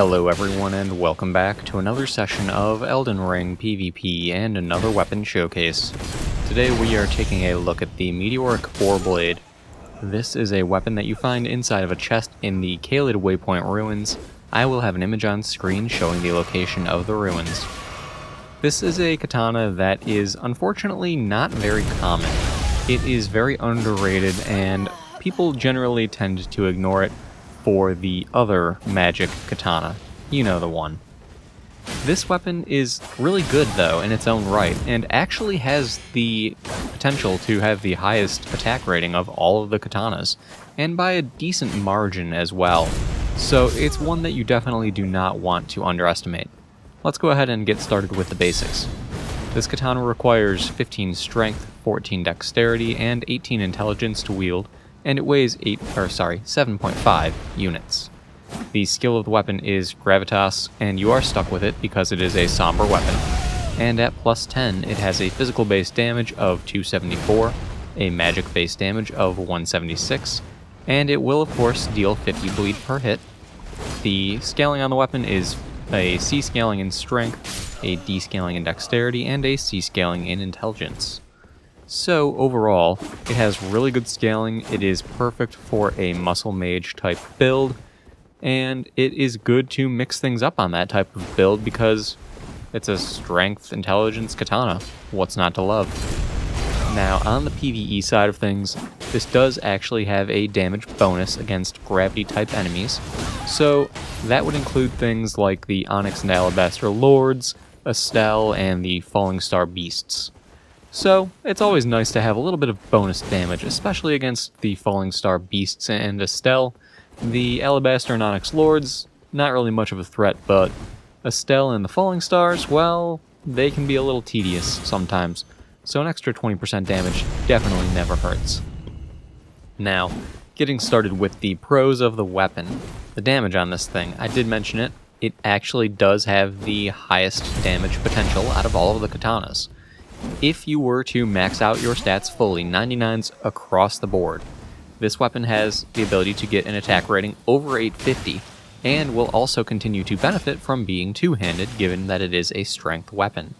Hello everyone and welcome back to another session of Elden Ring PvP and another weapon showcase. Today we are taking a look at the Meteoric Ore Blade. This is a weapon that you find inside of a chest in the Caelid Waypoint Ruins. I will have an image on screen showing the location of the ruins. This is a katana that is unfortunately not very common. It is very underrated and people generally tend to ignore it for the other magic katana. You know the one. This weapon is really good though in its own right, and actually has the potential to have the highest attack rating of all of the katanas, and by a decent margin as well. So it's one that you definitely do not want to underestimate. Let's go ahead and get started with the basics. This katana requires 15 strength, 14 dexterity, and 18 intelligence to wield, and it weighs 8 or sorry, 7.5 units. The skill of the weapon is gravitas, and you are stuck with it because it is a somber weapon. And at plus 10, it has a physical base damage of 274, a magic base damage of 176, and it will of course deal 50 bleed per hit. The scaling on the weapon is a C scaling in strength, a D scaling in dexterity, and a C scaling in intelligence. So overall, it has really good scaling, it is perfect for a muscle mage type build, and it is good to mix things up on that type of build because it's a strength intelligence katana. What's not to love? Now, on the PvE side of things, this does actually have a damage bonus against gravity type enemies, so that would include things like the Onyx and Alabaster Lords, Astel, and the Falling Star Beasts. So, it's always nice to have a little bit of bonus damage, especially against the Falling Star Beasts and Astel. The Alabaster and Onyx Lords, not really much of a threat, but Astel and the Falling Stars, well, they can be a little tedious sometimes. So an extra 20% damage definitely never hurts. Now, getting started with the pros of the weapon. The damage on this thing, I did mention it, it actually does have the highest damage potential out of all of the katanas. If you were to max out your stats fully, 99s across the board, this weapon has the ability to get an attack rating over 850, and will also continue to benefit from being two-handed given that it is a strength weapon.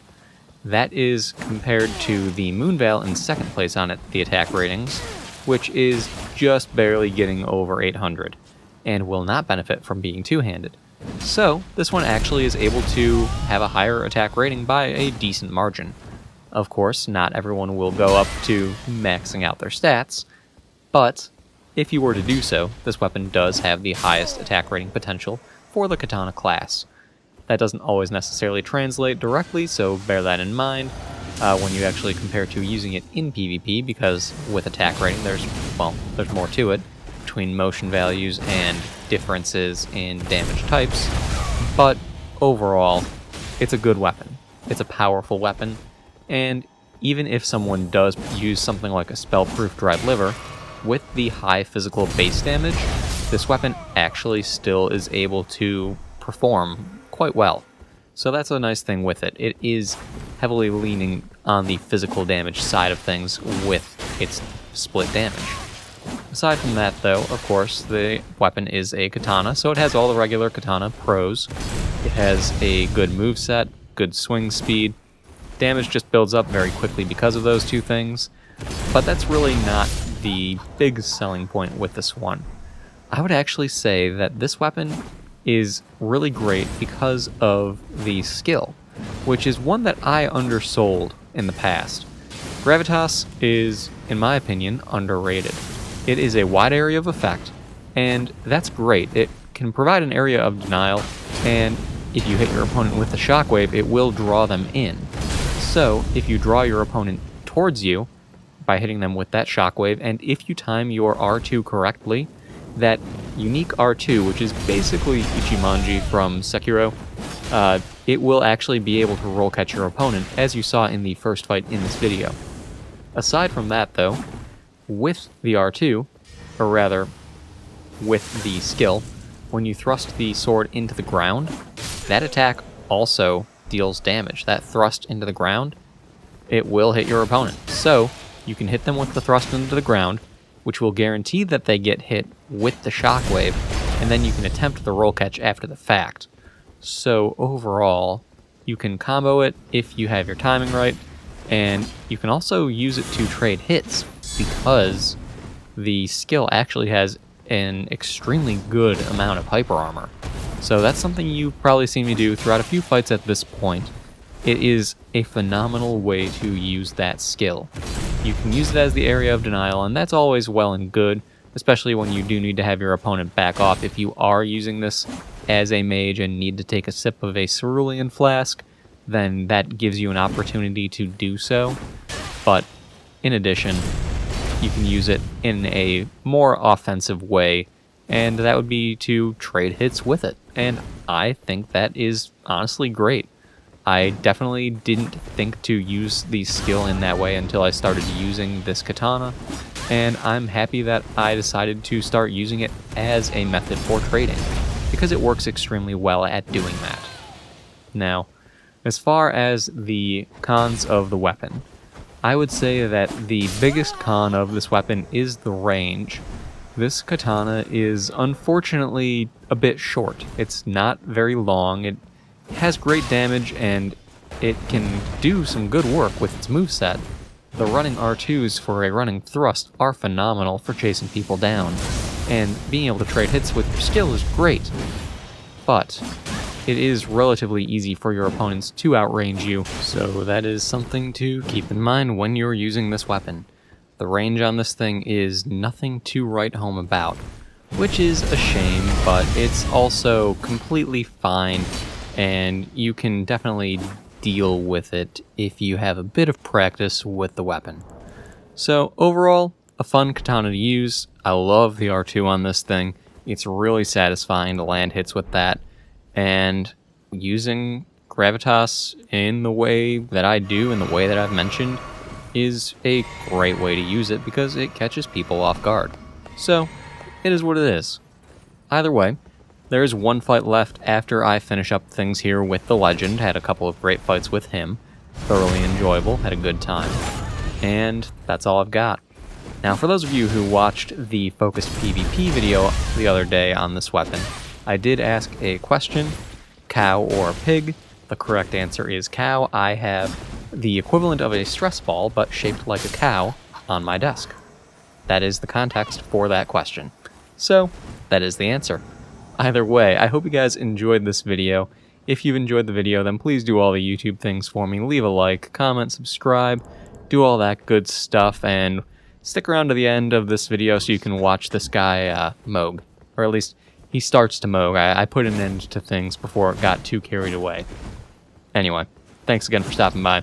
That is compared to the Moonveil in second place on it, the attack ratings, which is just barely getting over 800, and will not benefit from being two-handed. So, this one actually is able to have a higher attack rating by a decent margin. Of course, not everyone will go up to maxing out their stats, but if you were to do so, this weapon does have the highest attack rating potential for the katana class. That doesn't always necessarily translate directly, so bear that in mind uh, when you actually compare to using it in PvP, because with attack rating, there's, well, there's more to it between motion values and differences in damage types. But overall, it's a good weapon. It's a powerful weapon, and even if someone does use something like a spell-proof dried liver, with the high physical base damage, this weapon actually still is able to perform quite well. So that's a nice thing with it. It is heavily leaning on the physical damage side of things with its split damage. Aside from that, though, of course, the weapon is a katana, so it has all the regular katana pros. It has a good move set, good swing speed, Damage just builds up very quickly because of those two things, but that's really not the big selling point with this one. I would actually say that this weapon is really great because of the skill, which is one that I undersold in the past. Gravitas is, in my opinion, underrated. It is a wide area of effect, and that's great. It can provide an area of denial, and if you hit your opponent with the shockwave, it will draw them in. So, if you draw your opponent towards you by hitting them with that shockwave, and if you time your R2 correctly, that unique R2, which is basically Ichimonji from Sekiro, uh, it will actually be able to roll catch your opponent, as you saw in the first fight in this video. Aside from that, though, with the R2, or rather, with the skill, when you thrust the sword into the ground, that attack also deals damage. That thrust into the ground, it will hit your opponent. So, you can hit them with the thrust into the ground, which will guarantee that they get hit with the shockwave, and then you can attempt the roll catch after the fact. So overall, you can combo it if you have your timing right, and you can also use it to trade hits because the skill actually has an extremely good amount of hyper armor. So that's something you've probably seen me do throughout a few fights at this point. It is a phenomenal way to use that skill. You can use it as the area of denial, and that's always well and good, especially when you do need to have your opponent back off if you are using this as a mage and need to take a sip of a cerulean flask, then that gives you an opportunity to do so. But in addition, you can use it in a more offensive way, and that would be to trade hits with it. And I think that is honestly great. I definitely didn't think to use the skill in that way until I started using this katana, and I'm happy that I decided to start using it as a method for trading, because it works extremely well at doing that. Now, as far as the cons of the weapon, I would say that the biggest con of this weapon is the range. This katana is unfortunately a bit short. It's not very long, it has great damage, and it can do some good work with its moveset. The running R2s for a running thrust are phenomenal for chasing people down, and being able to trade hits with your skill is great. But it is relatively easy for your opponents to outrange you, so that is something to keep in mind when you're using this weapon. The range on this thing is nothing to write home about, which is a shame, but it's also completely fine, and you can definitely deal with it if you have a bit of practice with the weapon. So overall, a fun katana to use. I love the R2 on this thing. It's really satisfying to land hits with that. And using Gravitas in the way that I do, in the way that I've mentioned, is a great way to use it because it catches people off guard. So, it is what it is. Either way, there is one fight left after I finish up things here with the Legend. Had a couple of great fights with him. Thoroughly enjoyable, had a good time. And that's all I've got. Now, for those of you who watched the focused PvP video the other day on this weapon, I did ask a question, cow or pig. The correct answer is cow. I have the equivalent of a stress ball, but shaped like a cow, on my desk. That is the context for that question. So, that is the answer. Either way, I hope you guys enjoyed this video. If you've enjoyed the video, then please do all the YouTube things for me. Leave a like, comment, subscribe, do all that good stuff, and stick around to the end of this video so you can watch this guy, uh, Mohg. Or at least, he starts to Mohg. I, I put an end to things before it got too carried away. Anyway, thanks again for stopping by.